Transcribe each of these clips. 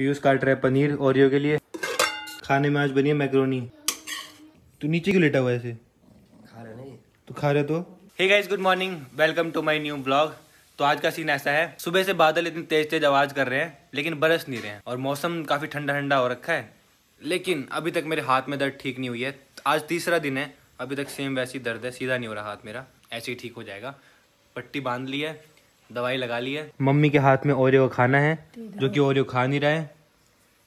पीयूष काट रहा है पनीर ओरियो के लिए खाने में आज बनी है मैक्रोनी। तू नीचे क्यों लेटा हुआ ऐसे खा रहे नहीं तू खा रहे तो? Hey guys good morning welcome to my new blog तो आज का सीन ऐसा है सुबह से बादल इतनी तेज तेज आवाज़ कर रहे हैं लेकिन बरस नहीं रहे हैं और मौसम काफ़ी ठंडा ठंडा हो रखा है। लेकिन अभी तक मेरे हाथ में दर्द ठीक नहीं हुई है। आज तीसरा दिन है अभी तक सेम वैसी दर्द है सीधा नहीं हो रहा हाथ मेरा ऐसे ही ठीक हो जाएगा। पट्टी बाँध ली है दवाई लगा ली है। मम्मी के हाथ में ओरियो खाना है जो कि ओरियो खा नहीं रहा है।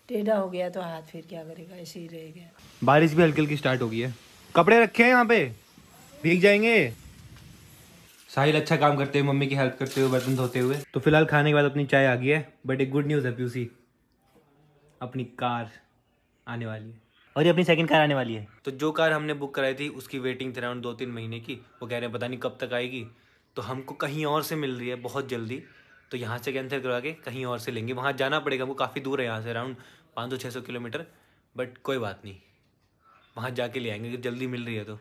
टेढ़ा हो गया तो हाथ फिर क्या करेगा ऐसे ही रहेगा बारिश भी हल्की हल्की स्टार्ट हो गई है। कपड़े रखे हैं यहाँ पे। भीग जाएँगे। साहिल अच्छा काम करते हुए मम्मी की हेल्प करते हुए बर्तन धोते हुए। तो फ़िलहाल खाने के बाद अपनी चाय आ गई है बट एक गुड न्यूज़ है पीयूसी अपनी कार आने वाली है। और ये अपनी सेकंड कार आने वाली है। तो जो कार हमने बुक कराई थी उसकी वेटिंग थी अराउंड दो तीन महीने की। वो कह रहे हैं पता नहीं कब तक आएगी। तो हमको कहीं और से मिल रही है बहुत जल्दी तो यहाँ से कैंसिल करवा के कहीं और से लेंगे। वहाँ जाना पड़ेगा वो काफ़ी दूर है यहाँ से अराउंड पाँच सौ छः सौ किलोमीटर बट कोई बात नहीं। वहाँ जाके ले आएँगे अगर जल्दी मिल रही है तो।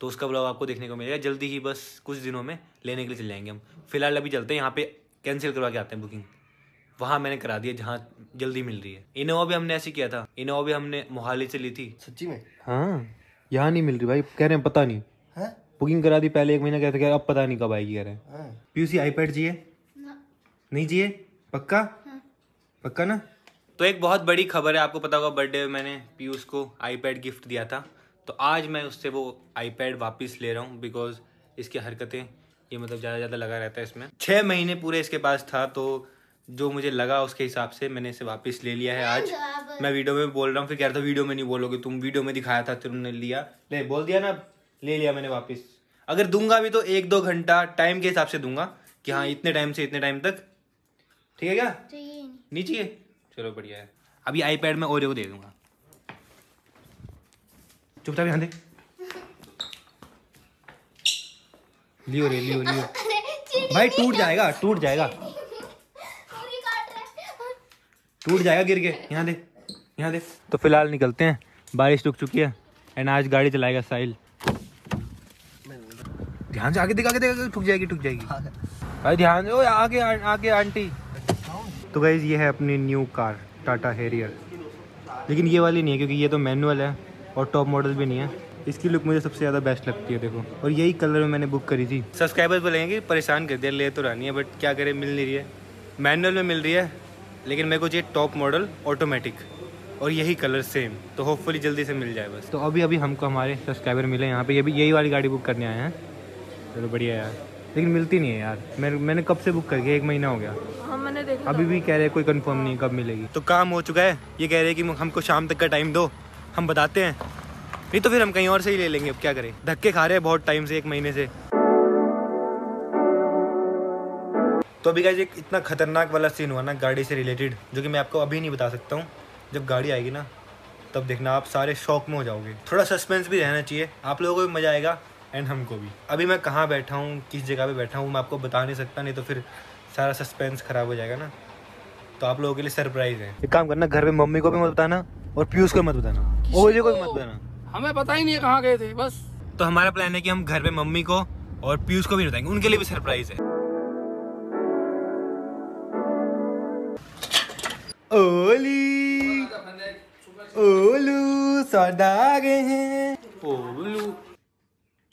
तो उसका ब्लॉग आपको देखने को मिलेगा जल्दी ही बस कुछ दिनों में लेने के लिए चले जाएँगे हम। फ़िलहाल अभी चलते हैं यहाँ पे कैंसिल करवा के आते हैं बुकिंग वहाँ मैंने करा दिया जहाँ जल्दी मिल रही है। इनोवा भी हमने ऐसे किया था। इनोवा भी हमने मोहाली से ली थी। सच्ची में? हाँ यहाँ नहीं मिल रही भाई कह रहे हैं पता नहीं। हैं? बुकिंग करा दी पहले एक महीना कहते कह अब पता नहीं कब आएगी कह रहे हैं। हाँ। पीयूसी आईपैड चाहिए? नहीं चाहिए? पक्का? पक्का ना? तो एक बहुत बड़ी खबर है आपको पता होगा बर्थडे में मैंने पीयूष को आईपैड गिफ्ट दिया था। तो आज मैं उससे वो आईपैड वापस ले रहा हूँ बिकॉज़ इसकी हरकतें ये मतलब ज़्यादा ज़्यादा लगा रहता है इसमें। छः महीने पूरे इसके पास था तो जो मुझे लगा उसके हिसाब से मैंने इसे वापस ले लिया है आज। मैं वीडियो में बोल रहा हूँ फिर कह रहा था वीडियो में नहीं बोलोगे तुम वीडियो में दिखाया था तुमने लिया। ले बोल दिया ना ले लिया मैंने वापस। अगर दूँगा भी तो एक दो घंटा टाइम के हिसाब से दूँगा कि हाँ इतने टाइम से इतने टाइम तक। ठीक है क्या? नहीं। चाहिए? चलो बढ़िया है। अभी आईपैड में ओरियो दे दूँगा। चुपचाप यहाँ दे। लियो रे लियो लियो। भाई टूट जाएगा टूट जाएगा। टूट जाएगा गिर के। यहाँ दे यहाँ दे। तो फ़िलहाल निकलते हैं। बारिश रुक चुकी है एंड आज गाड़ी चलाएगा साहिल। ध्यान से आगे देख आगे देख ठुक जाएगी ठुक जाएगी। भाई ध्यान से आगे आगे आंटी। तो गाइज़ ये है अपनी न्यू कार टाटा हेरियर लेकिन ये वाली नहीं है क्योंकि ये तो मैनुअल है और टॉप मॉडल भी नहीं है। इसकी लुक मुझे सबसे ज़्यादा बेस्ट लगती है देखो। और यही कलर में मैंने बुक करी थी। सब्सक्राइबर्स बोलेंगे कि परेशान कर दिया ले तो रानी है बट क्या करें मिल नहीं रही है। मैनुअल में मिल रही है लेकिन मेरे को चाहिए टॉप मॉडल ऑटोमेटिक और यही कलर सेम तो होपफुली जल्दी से मिल जाए बस। तो अभी अभी हमको हमारे सब्सक्राइबर मिले यहाँ पे। ये भी यही वाली गाड़ी बुक करने आए हैं। चलो बढ़िया यार। लेकिन मिलती नहीं है यार। मैंने मैंने कब से बुक करके एक महीना हो गया। हाँ मैंने देखा अभी भी कह रहे हैं कोई कंफर्म नहीं कब मिलेगी। तो काम हो चुका है। ये कह रहे हैं कि हमको शाम तक का टाइम दो। हम बताते हैं। नहीं तो फिर हम कहीं और से ही ले लेंगे। अब क्या करें? धक्के खा रहे हैं बहुत टाइम से एक महीने से। तो अभी गाइज़ एक इतना खतरनाक वाला सीन हुआ ना गाड़ी से रिलेटेड जो कि मैं आपको अभी नहीं बता सकता हूँ। जब गाड़ी आएगी ना तब देखना आप सारे शौक में हो जाओगे। थोड़ा सस्पेंस भी रहना चाहिए। आप लोगों को भी मज़ा आएगा। एंड हमको भी। अभी मैं कहाँ बैठा हूँ किस जगह पे बैठा हूँ मैं आपको बता नहीं सकता नहीं तो फिर सारा सस्पेंस खराब हो जाएगा ना। तो आप लोगों के लिए सरप्राइज़ है। एक काम करना घर पे मम्मी को भी मत बताना और पीयूष को मत बताना। ओजे को भी मत बताना। हमें पता ही नहीं कहाँ गए थे बस। तो हमारा प्लान है कि हम घर पे मम्मी को और पीयूष को भी बताएँगे। उनके लिए भी सरप्राइज़ है। ओली ओलू सौदा आ गए हैं। ओलू।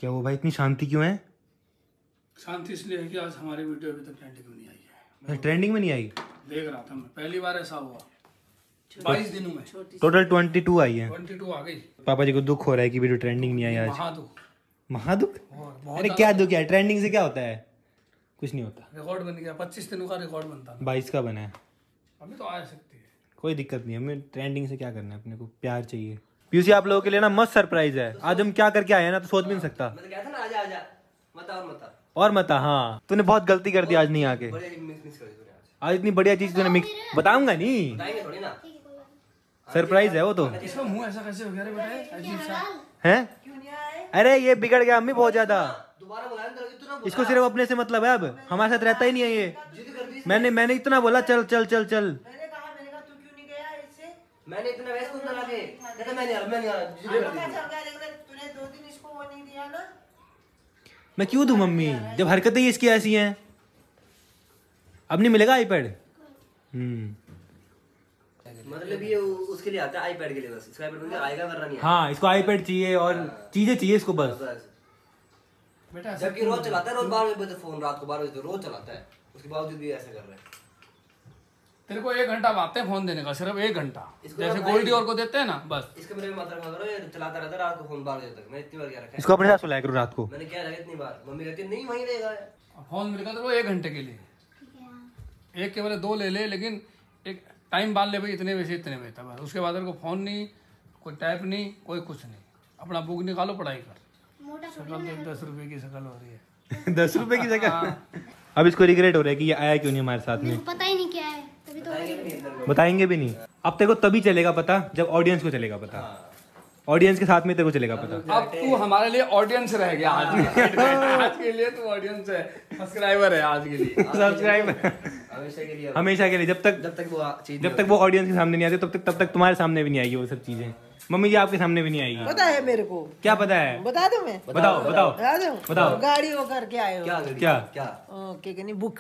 क्या वो भाई इतनी शांति क्यों है? शांति इसलिए है कि आज हमारी वीडियो अभी तक ट्रेंडिंग में नहीं आई है। ट्रेंडिंग में नहीं आई? देख रहा था मैं पहली बार ऐसा हुआ। बाईस दिनों में। टोटल ट्वेंटी टू आई है। ट्वेंटी टू आ गई। पापा जी को दुख हो रहा है कि वीडियो ट्रेंडिंग नहीं आई आज। महादुख। महादुख? अरे क्या दुख। है? ट्रेंडिंग से क्या होता है? कुछ नहीं होता। रिकॉर्ड बन गया। पच्चीस दिनों का रिकॉर्ड बनता था। बाईस का बना है। अभी तो आ सकती है। कोई दिक्कत नहीं है। हमें ट्रेंडिंग से क्या करना है? अपने को प्यार चाहिए। पीयूसी आप लोगों के लिए ना मस्त सरप्राइज़ है। आज हम क्या करके आए हैं ना तो सोच भी नहीं सकता। मैं तो कहता ना आजा आजा। मता और मता और मता हाँ। तूने बहुत गलती कर दी आज नहीं आके। आज। इतनी बढ़िया चीज़ तूने मिक्स बताऊँगा नहीं। बताएँगे थोड़ी ना। सरप्राइज़ है वो तो। मुँह ऐसा कैसे हो गया रे बेटा? अजीब है? अरे ये बिगड़ गया अम्मी बहुत ज़्यादा। इतना इसको सिर्फ़ अपने से मतलब है अब। हमारे साथ रहता ही नहीं है ये। मैंने मैंने इतना बोला चल चल चल चल। मैंने इतना वैसे अंदर आके कहता मैं नहीं आ रहा मैं नहीं आ रहा कर दी मैं क्यों दूँ मम्मी? जब हरकतें ही इसकी ऐसी हैं। अब नहीं मिलेगा आईपैड हम्म। मतलब ये उसके लिए आता है आईपैड के लिए बस। इसका आईपैड आएगा वरना नहीं हाँ इसको आईपैड चाहिए और चीज़ें चाहिए इसको बस। बस। बेटा जबकि रोज चलाता है रोज बारह बजे फ़ोन रात को बारह बजे रोज चलाता है। उसके बावजूद भी ऐसा कर रहा है। तेरे को एक घंटा बात है फ़ोन देने का सिर्फ़ एक घंटा। जैसे गोल्डी और को देते हैं ना बस। इसके मेरे मात्र खा करो ये चलाता रहता रात को फ़ोन बजे तक मैं इतनी बार क्या रखा है? इसको अपने साथ सुलाया करो रात को। मैंने क्या रखा इतनी बार? मम्मी कहती नहीं वहीं रहेगा। फ़ोन मिलेगा तेरे को एक घंटे के लिए। एक के बदले दो ले ले लेकिन एक टाइम बाँध ले भाई इतने बजे से इतने बजे तक बस उसके बाद को फ़ोन नहीं कोई टाइप नहीं कोई कुछ नहीं। अपना बुक निकालो पढ़ाई कर। शकल दस रुपए की शकल हो रही है। दस रुपए की जगह अब इसको रिग्रेट हो रहा है कि ये आया क्यों नहीं हमारे साथ में? पता ही नहीं है तो बताएँगे भी नहीं। अब तेरे को तभी चलेगा पता जब ऑडियंस को चलेगा पता। ऑडियंस के साथ में तेरे को चलेगा पता। अब तू हमारे लिए ऑडियंस रह गया। आज आज के लिए तू ऑडियंस है। सब्सक्राइबर है आज के लिए। सब्सक्राइब हमेशा के लिए हमेशा के लिए जब तक जब तक वो चीज़ जब तक वो ऑडियंस के सामने नहीं आती तब तक तब तक तुम्हारे सामने भी नहीं आएगी वो सब चीज़ें। मम्मी जी आपके सामने भी नहीं आएगी। पता है मेरे को। क्या पता है? बता दो मैं? बताओ बताओ। बताओ। गाड़ी वो करके आए हो। क्या क्या? क्या? क्या बुक।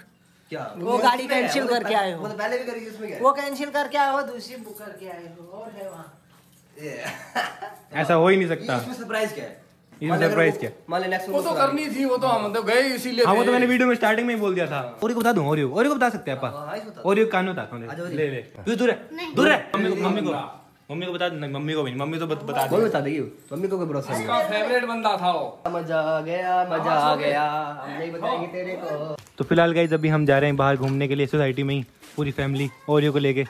क्या? वो गाड़ी कैंसिल करके आए हो। तो पहले भी करी उसमें क्या वो कैंसिल करके आए हो दूसरी बुक करके आए हो और है वहाँ। ऐसा हो ही नहीं सकता। इसमें सरप्राइज़ क्या है? वो- क्या? मान नेक्स्ट वो तो करनी थी वो तो हम तो गए इसीलिए हाँ वो तो मैंने वीडियो में स्टार्टिंग में ही बोल दिया था। और को बता दूँ और और को बता सकते हैं हाँ, आपा इसको बता। और कान में बताता हूँ ले ले दूर है दूर है मम्मी को मम्मी को। मम्मी को बता नहीं, मम्मी को भी मम्मी तो बत- बता वो दे बता देगी? मम्मी को कोई भरोसा नहीं उसका फेवरेट बंदा था वो। मज़ा आ गया मज़ा आ गया। हम नहीं बताएँगे तेरे को। तो फ़िलहाल गाइज़ अभी हम जा रहे हैं बाहर घूमने के लिए सोसाइटी में ही पूरी फैमिली ओरियो को लेके।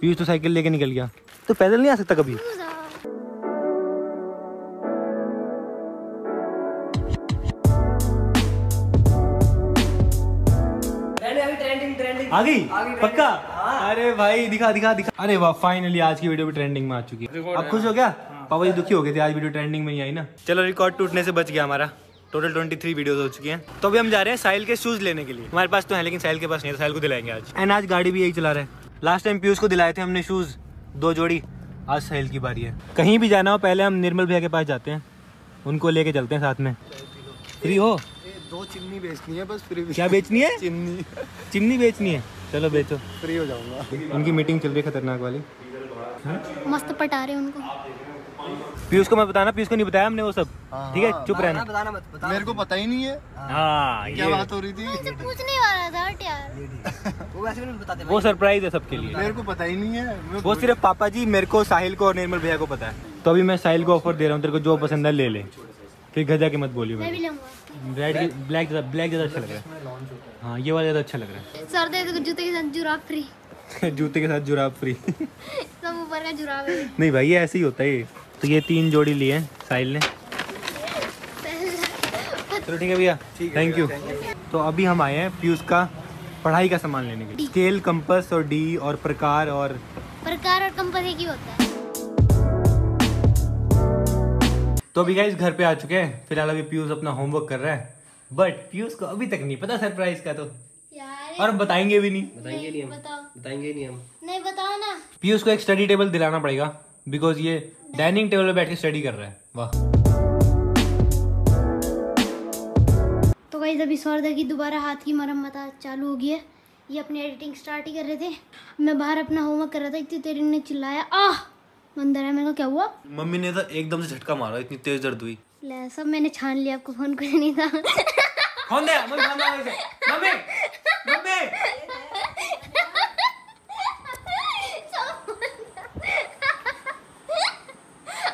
पीयूष तो साइकिल लेके निकल गया। तो पैदल नहीं आ सकता कभी? आ गई? पक्का? हाँ। अरे भाई दिखा दिखा दिखा। अरे वाह फाइनली आज की वीडियो भी ट्रेंडिंग में आ चुकी है। अब खुश हो गया पापा जी दुखी हो गए थे आज वीडियो ट्रेंडिंग में ही आई ना। चलो रिकॉर्ड टूटने से बच गया हमारा। टोटल 23 वीडियोस हो चुकी हैं। तो अभी हम जा रहे हैं साहिल के शूज़ लेने के लिए। हमारे पास तो है लेकिन साहिल के पास नहीं है तो साहिल को दिलाएँगे आज। एंड आज गाड़ी भी यही चला रहे हैं। लास्ट टाइम पीयूष को दिलाए थे हमने शूज़ दो जोड़ी। आज साहिल की बारी है। कहीं भी जाना हो पहले हम निर्मल भैया के पास जाते हैं। उनको लेके चलते हैं साथ में। फ्री हो? दो चिमनी बेचनी है बस फ्री क्या बेचनी है? चिमनी चिमनी बेचनी है? चलो बेचो। फ्री हो जाऊँगा। उनकी मीटिंग चल रही है खतरनाक वाली। मस्त पटा रहे उनको। पीयूष को मैं बताना पीयूष को नहीं बताया हमने वो सब। ठीक है चुप रहना। बताना मत बता मेरे को पता ही नहीं है। हाँ। क्या ये बात हो रही थी? पूछने वाला था हट यार। वो वैसे भी नहीं बताते वो सरप्राइज़ है सबके लिए। मेरे को पता ही नहीं है। वो सिर्फ़ पापा जी मेरे को साहिल को और निर्मल भैया को पता है। तो अभी मैं साहिल को ऑफ़र दे रहा हूँ तेरे को जो पसंद है ले ले। फिर गजा के मत बोलियो मैं भी लूँगा। रेड ब्लैक ज़्यादा ब्लैक ज़्यादा अच्छा लग रहा है। हाँ। ये वाला ज़्यादा अच्छा लग रहा है। सर दे दो जूते के साथ जुराब फ्री जूते के साथ जुराब फ्री सब ऊपर का जुराब है। नहीं भाई ये ऐसे ही होता है। तो ये तीन जोड़ी लिए हैं साहिल ने। चलो ठीक है भैया। थैंक यू तो अभी हम आए हैं पीयूष का पढ़ाई का सामान लेने के लिए। स्केल कंपस और डी और प्रकार और प्रकार और कंपस एक ही होता है। तो अभी गाइस घर पे आ चुके हैं। फ़िलहाल अभी पीयूष अपना होमवर्क कर रहा है। बट पीयूष को अभी तक नहीं पता सरप्राइज़ का तो। और बताएँगे भी नहीं। बताएँगे नहीं हम। बताएँगे नहीं हम। नहीं बताओ ना। पीयूष को एक स्टडी टेबल दिलाना पड़ेगा। बिकॉज़ ये डाइनिंग टेबल पे बैठ के स्टडी कर रहा है। वाह। तो गाइस अभी सौरदा की दोबारा हाथ की मरम्मत चालू हो गई है। ये अपनी एडिटिंग स्टार्ट ही कर रहे थे। मैं बाहर अपना होमवर्क कर रहा था इतनी तेरी ने चिल्लाया। आह! अंदर है। मैंने कहा क्या हुआ? मम्मी ने तो एकदम से झटका मारा इतनी तेज दर्द हुई। ले सब मैंने छान लिया आपको फ़ोन कुछ नहीं था। कौन दे मम्मी फ़ोन से मम्मी मम्मी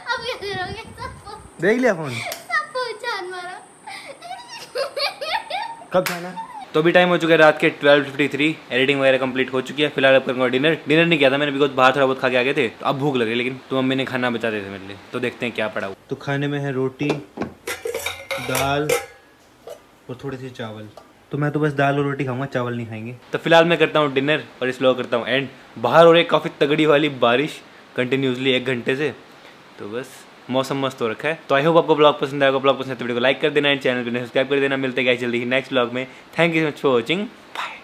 अब क्या करोगे सबको देख लिया फ़ोन। सबको छान मारा। कब जाना तो अभी टाइम हो चुका है रात के 12:53 एडिटिंग वगैरह कंप्लीट हो चुकी है फ़िलहाल अब करूँगा डिनर डिनर नहीं किया था मैंने बिकॉज़ बाहर थोड़ा बहुत खा के आ गए थे तो अब भूख लग रही लेकिन तो मम्मी ने खाना बचा दिया था मेरे लिए। तो देखते हैं क्या पड़ा हुआ। तो खाने में है रोटी दाल और थोड़े से चावल। तो मैं तो बस दाल और रोटी खाऊँगा चावल नहीं खाएँगे। तो फ़िलहाल मैं करता हूँ डिनर और इस करता हूँ एंड बाहर हो रही काफ़ी तगड़ी वाली बारिश कंटिन्यूसली एक घंटे से। तो बस मौसम मस्त हो रखा है। तो आई होप आपको ब्लॉग पसंद आएगा ब्लॉग पसंद है तो वीडियो को लाइक कर देना एंड चैनल को सब्सक्राइब कर देना। मिलते हैं जल्दी ही नेक्स्ट ब्लॉग में। Thank you so much for watching bye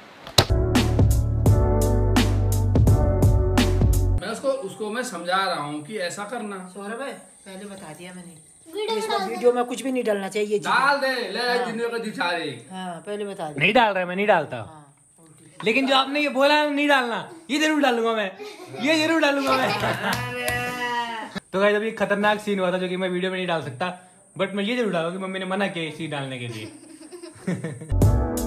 उसको उसको मैं समझा रहा हूँ कि ऐसा करना। सौरभ है पहले बता दिया मैंने। वीडियो इसमें वीडियो में कुछ भी नहीं डालना चाहिए डाल दे ले ज़िंदगी का दिखा रहे हाँ पहले बता दिया नहीं डाल रहा मैं नहीं डालता। हाँ लेकिन जो आपने ये बोला है नहीं डालना। ये ज़रूर डालूँगा मैं। ये ज़रूर डालूँगा मैं। तो गाइस अभी खतरनाक सीन हुआ था जो कि मैं वीडियो में नहीं डाल सकता बट मैं ये ज़रूर डालू कि मम्मी ने मना किया इसी डालने के लिए।